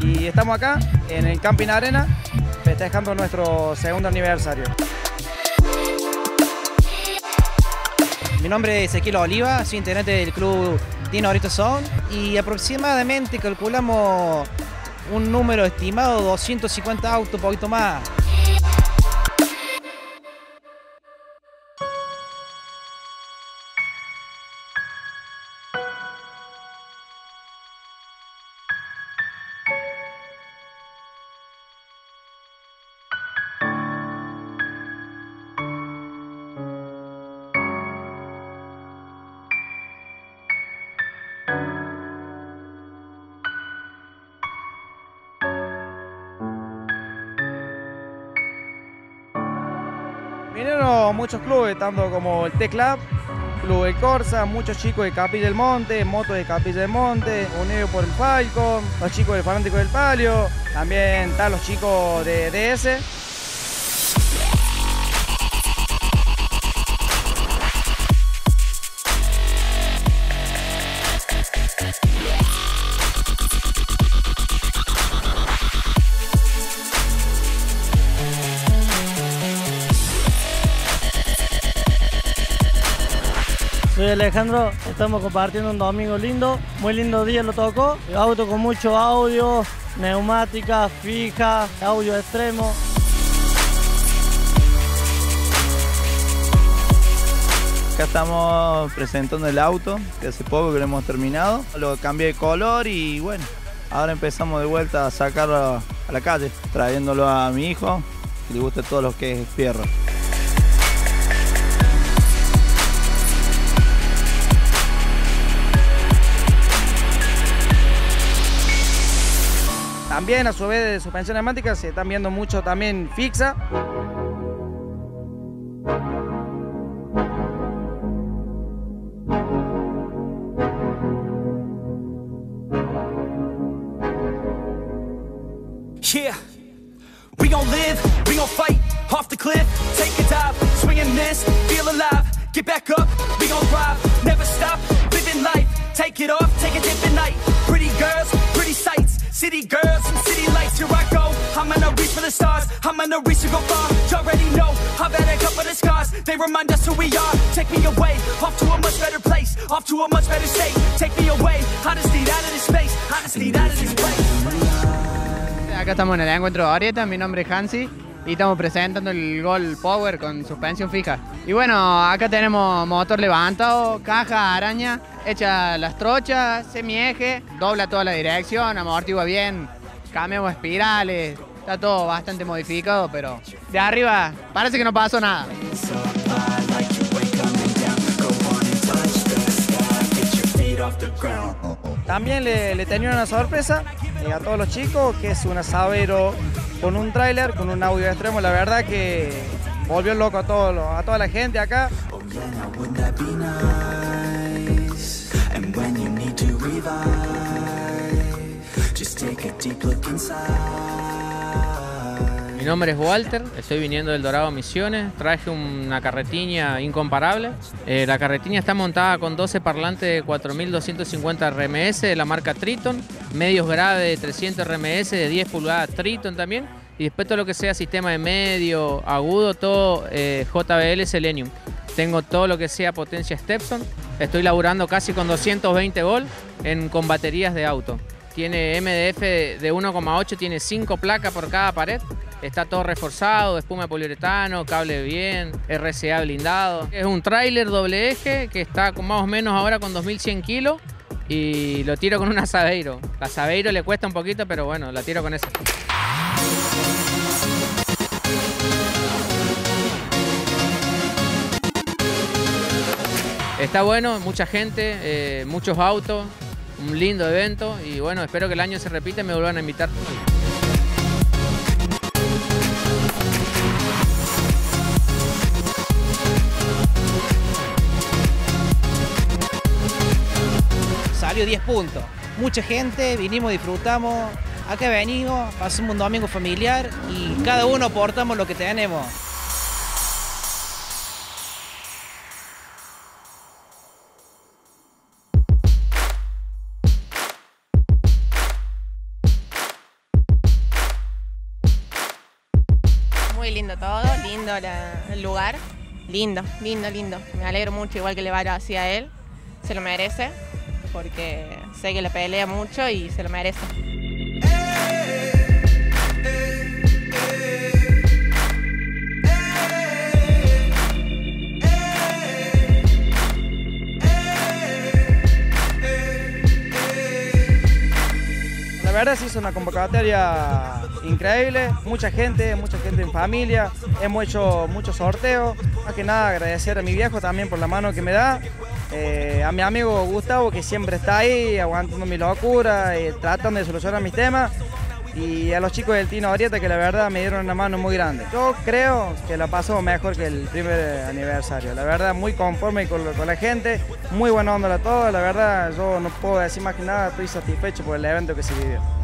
Y estamos acá en el Camping Arena festejando nuestro segundo aniversario. Mi nombre es Ezequiel Oliva, soy integrante del club Dino Orito Son y aproximadamente calculamos un número estimado 250 autos, poquito más. Vinieron muchos clubes, tanto como el T-Club, Club del Corsa, muchos chicos de Capilla del Monte, motos de Capilla del Monte, unidos por el Falcon, los chicos del Fanático del Palio, también están los chicos de DS. Soy Alejandro, estamos compartiendo un domingo lindo, muy lindo día lo tocó, auto con mucho audio, neumática fija, audio extremo. Acá estamos presentando el auto, que hace poco que lo hemos terminado. Lo cambié de color y bueno, ahora empezamos de vuelta a sacarlo a, la calle, trayéndolo a mi hijo, que le gusta todo lo que es fierro. También a su vez de suspensión neumática se están viendo mucho también fixa. Yeah, we gon' live, we gon' fight off the cliff, take a dive, swing and miss, feel alive, get back up, we gon' thrive, never stop, living life, take it off, take a dip at city girls and city lights, here I go, I'm gonna reach for the stars, I'm gonna reach to go far, you already know, I've had a couple of scars, they remind us who we are, take me away, off to a much better place, off to a much better state, take me away, need out of this space, need out of this place. Acá estamos en el encuentro de Orieta, mi nombre es Hansi y estamos presentando el Gol Power con suspensión fija. Y bueno, acá tenemos motor levantado, caja araña, hecha las trochas, semieje, dobla toda la dirección, amortigua bien, cambiamos espirales, está todo bastante modificado, pero de arriba parece que no pasó nada. También le, le tenía una sorpresa eh, a todos los chicos, que es un asadero con un tráiler, con un audio extremo. La verdad que volvió loco a, todo, a toda la gente acá. Mi nombre es Walter, estoy viniendo del Dorado Misiones, traje una carretiña incomparable. Eh, la carretiña está montada con 12 parlantes de 4250 RMS de la marca Triton, medios graves de 300 RMS de 10 pulgadas Triton también, y después todo lo que sea sistema de medio, agudo, todo eh, JBL Selenium. Tengo todo lo que sea potencia Stepson, estoy laburando casi con 220 volt en, con baterías de auto. Tiene MDF de 1,8, tiene 5 placas por cada pared. Está todo reforzado, espuma de poliuretano, cable bien, RCA blindado. Es un tráiler doble eje que está con más o menos ahora con 2100 kilos y lo tiro con una Sabeiro. La Sabeiro le cuesta un poquito, pero bueno, la tiro con esa. Está bueno, mucha gente, eh, muchos autos, un lindo evento y bueno, espero que el año se repita y me vuelvan a invitar. Salió 10 puntos. Mucha gente, vinimos, disfrutamos. Acá venimos, pasamos un domingo familiar y cada uno aportamos lo que tenemos. Lindo todo, lindo el lugar, lindo, lindo, lindo. Me alegro mucho, igual que le vaya así a él, se lo merece, porque sé que le pelea mucho y se lo merece. Verdad se hizo una convocatoria increíble, mucha gente, mucha gente en familia, hemos hecho muchos sorteos, más que nada agradecer a mi viejo también por la mano que me da, eh, a mi amigo Gustavo que siempre está ahí aguantando mi locura, eh, tratando de solucionar mis temas y a los chicos del Tino Orieta que la verdad me dieron una mano muy grande. Yo creo que la pasamos mejor que el primer aniversario, la verdad muy conforme con la gente, muy buena onda a todos, la verdad yo no puedo decir más que nada, estoy satisfecho por el evento que se vivió.